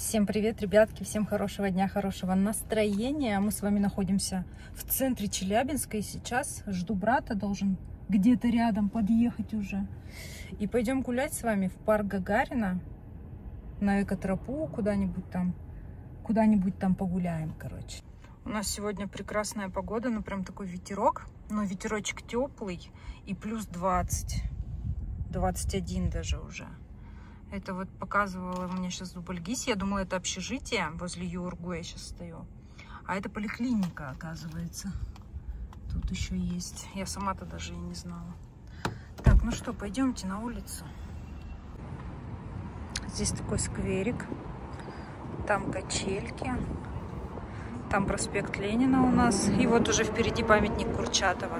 Всем привет, ребятки, всем хорошего дня, хорошего настроения. Мы с вами находимся в центре Челябинска и сейчас жду брата, должен где-то рядом подъехать уже. И пойдем гулять с вами в парк Гагарина, на экотропу куда-нибудь там, куда-нибудь там погуляем, короче. У нас сегодня прекрасная погода, ну прям такой ветерок, но ветерочек теплый и плюс 20, 21 даже уже. Это вот показывала мне сейчас Дубльгис. Я думала, это общежитие. Возле Юргу я сейчас стою. А это поликлиника, оказывается. Тут еще есть. Я сама-то даже и не знала. Так, ну что, пойдемте на улицу. Здесь такой скверик. Там качельки. Там проспект Ленина у нас. И вот уже впереди памятник Курчатова.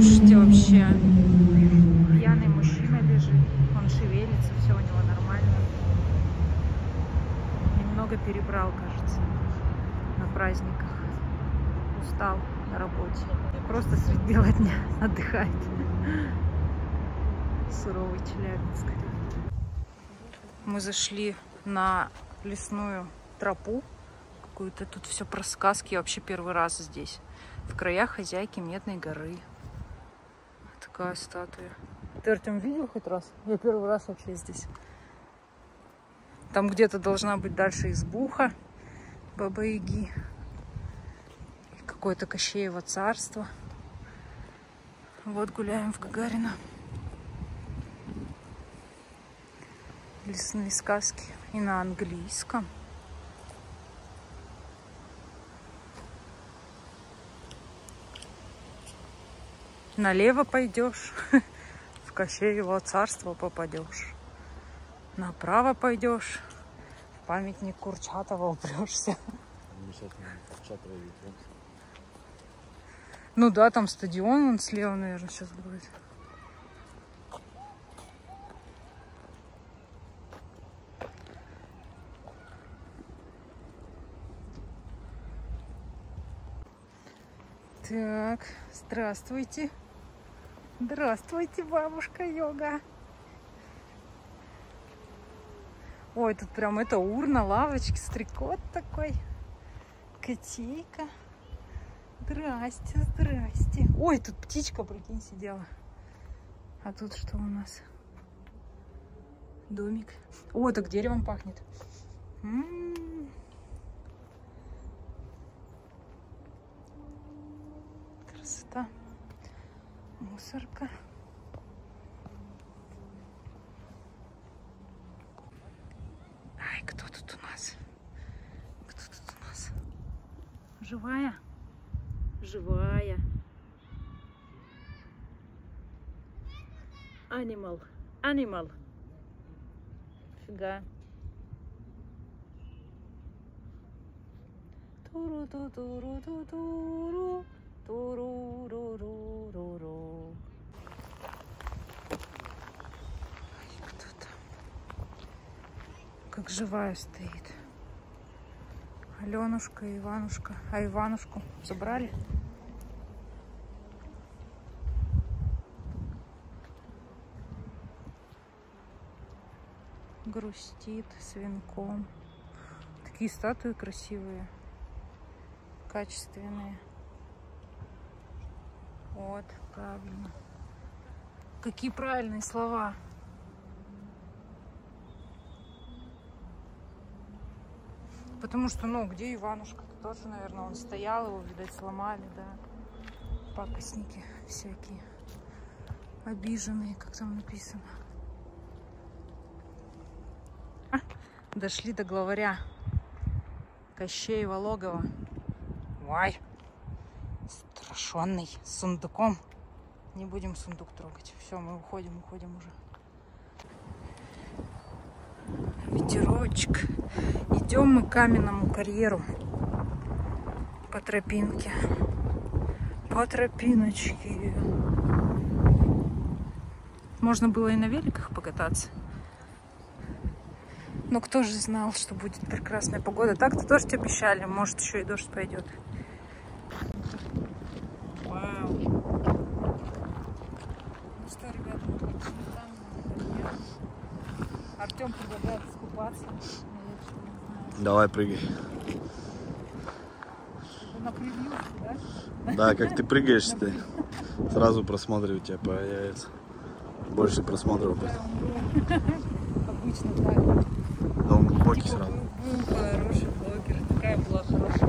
Слушайте, вообще пьяный мужчина лежит, он шевелится, все у него нормально. Немного перебрал, кажется, на праздниках. Устал на работе. Просто средь бела дня отдыхает. Суровый Челябинск. Мы зашли на лесную тропу. Какую-то тут все про сказки. Я вообще первый раз здесь. В краях хозяйки Медной горы. Такая статуя. Ты, Артем, видел хоть раз? Я первый раз вообще здесь. Там где-то должна быть дальше избуха Баба-Яги. Какое-то Кощеево царство. Вот гуляем в Гагарина. Лесные сказки. И на английском. Налево пойдешь, в Кощеево царство попадешь. Направо пойдешь, памятник Курчатова упрешься. Ну да, там стадион, он слева, наверное, сейчас будет. Так, здравствуйте. Здравствуйте, бабушка йога. Ой, тут прям это урна, лавочки, стрекот такой. Котейка. Здрасте, здрасте. Ой, тут птичка, прикинь, сидела. А тут что у нас? Домик. О, так деревом пахнет. М -м -м. Красота. Мусорка. Ай, кто тут у нас? Кто тут у нас? Живая? Живая. Animal. Animal. Фига. Туру-ту-туру-ту-туру. Туру-ру-ру-ру-ру. Кто там? Как живая стоит. Аленушка Иванушка. А Иванушку забрали? Грустит с венком. Такие статуи красивые. Качественные. Вот, правильно. Какие правильные слова. Потому что, ну, где Иванушка? -то тоже, наверное, он стоял, его, видать, сломали, да. Пакостники всякие. Обиженные, как там написано. А, дошли до главаря. Кощеева логова. Вай! Страшенный, сундуком. Не будем сундук трогать. Все, мы уходим, уходим уже. Ветерочек. Идем мы к каменному карьеру по тропинке. По тропиночке. Можно было и на великах покататься. Но кто же знал, что будет прекрасная погода. Так-то дождь обещали. Может, еще и дождь пойдет. Вау. Ну что, ребята, Артем предлагает искупаться. Давай прыгай. На превью, да? Да, как ты прыгаешь, ты сразу просмотры у тебя появятся. Больше просмотров. будет. Обычно так. Глубокий сразу. Ну, хороший блогер. Такая была хорошая.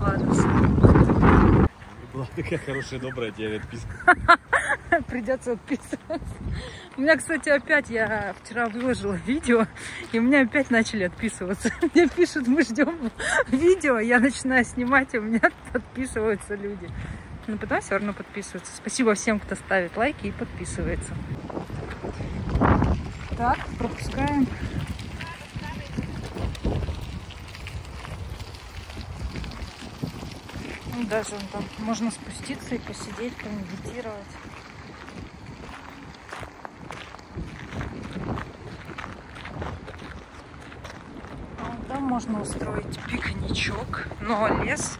Ладно, все. Была такая хорошая, добрая тебе отписка. Придется отписываться. У меня, кстати, опять я вчера выложила видео, и у меня опять начали отписываться. Мне пишут, мы ждем видео, я начинаю снимать, и у меня отписываются люди. Но потом все равно подписываются. Спасибо всем, кто ставит лайки и подписывается. Так, пропускаем. Ну, Даже там можно спуститься и посидеть, помедитировать. А там можно устроить пикничок, но лес,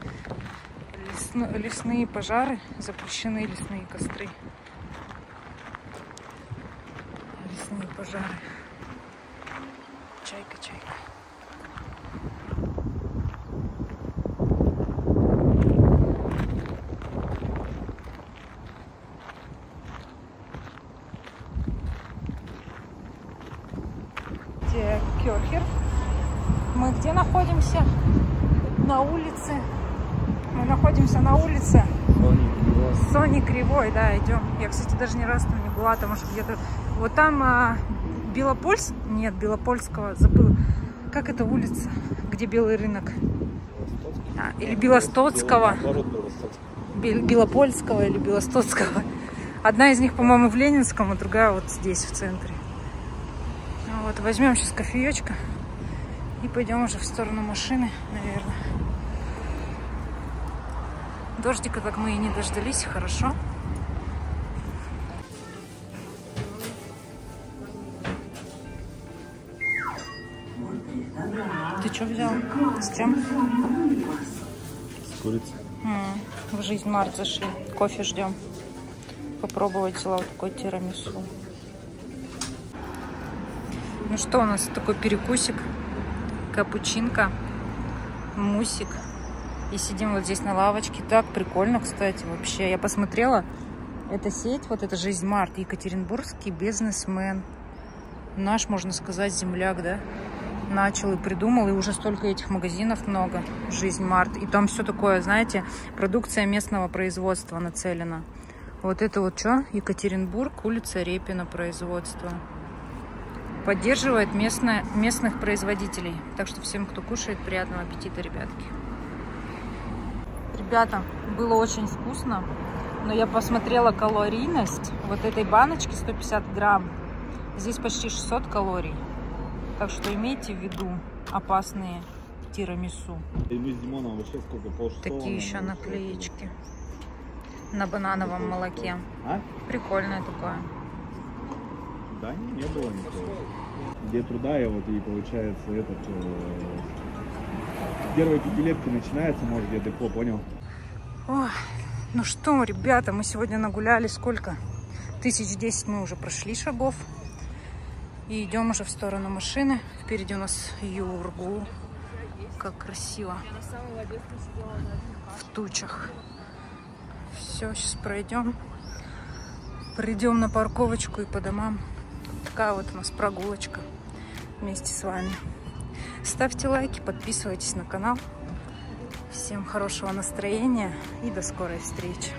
лесно- лесные пожары, запрещены лесные костры. Лесные пожары. Чайка, чайка. Где Кёрхер. Мы где находимся? На улице. Мы находимся на улице Сони Кривой, да, идем. Я, кстати, даже ни раз там не была, потому что где-то... Вот там а, Белопольск... Нет, Белопольского, забыл. Как это улица, где Белый рынок? А, или Белостоцкого. Бел- Белопольского или Белостоцкого. Одна из них, по-моему, в Ленинском, а другая вот здесь, в центре. Вот, возьмем сейчас кофеечка и пойдем уже в сторону машины, наверное. Дождика так мы и не дождались, хорошо. Ты что взял? С чем? С курицей. М, В жизнь март зашли. Кофе ждем. Попробовать взяла вот такой тирамису. Ну что, у нас такой перекусик. Капучинка. Мусик. И сидим вот здесь на лавочке. Так прикольно, кстати, вообще. Я посмотрела. Это сеть, вот это «Жизнь Март». Екатеринбургский бизнесмен. Наш, можно сказать, земляк, да? Начал и придумал, и уже столько этих магазинов много. «Жизнь Март». И там все такое, знаете, продукция местного производства нацелена. Вот это вот что? Екатеринбург, улица Репина, производство. Поддерживает местное, местных производителей. Так что всем, кто кушает, приятного аппетита, ребятки. Ребята, было очень вкусно, но я посмотрела калорийность вот этой баночки 150 грамм. Здесь почти 600 калорий. Так что имейте в виду опасные тирамису. И мы с Димоном вообще сколько, пол Такие еще наклеечки на банановом молоке. А? Прикольное такое. Да, не, не было никого. Где труда, и вот и получается этот... э, Первая пятилетка начинается, может, где депо, понял? Ой, ну что, ребята, мы сегодня нагуляли сколько? Тысяч десять мы уже прошли шагов. И идем уже в сторону машины. Впереди у нас Юргу. Как красиво. В тучах. Все, сейчас пройдем. Придем на парковочку и по домам. Такая вот у нас прогулочка вместе с вами. Ставьте лайки, подписывайтесь на канал. Всем хорошего настроения и до скорой встречи.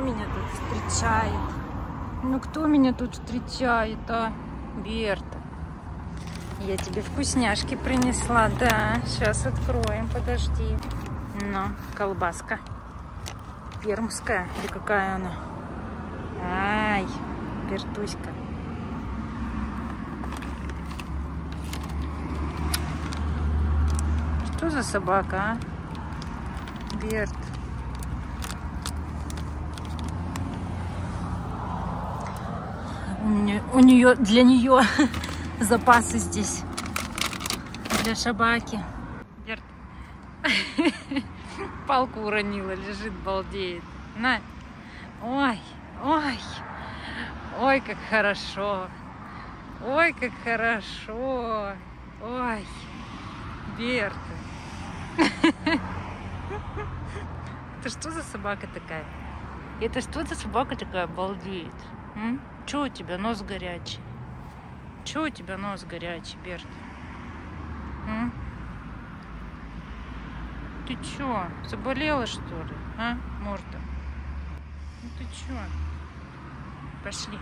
Тут встречает? Ну кто меня тут встречает, а? Берта. Я тебе вкусняшки принесла, да. Сейчас откроем, подожди. Ну, колбаска. Пермская. Или какая она? Ай, Бертуська. Что за собака, а? Берт. У, нее, для нее запасы здесь. Для собаки. Берт. Палку уронила, лежит, балдеет. На. Ой, ой. Ой, как хорошо. Ой, как хорошо. Ой. Берта. Это что за собака такая? Это что за собака такая балдеет? М? Че у тебя нос горячий? Че у тебя нос горячий, Берт? М? Ты чё, заболела что ли, а, Морда? Ну ты чё? Пошли.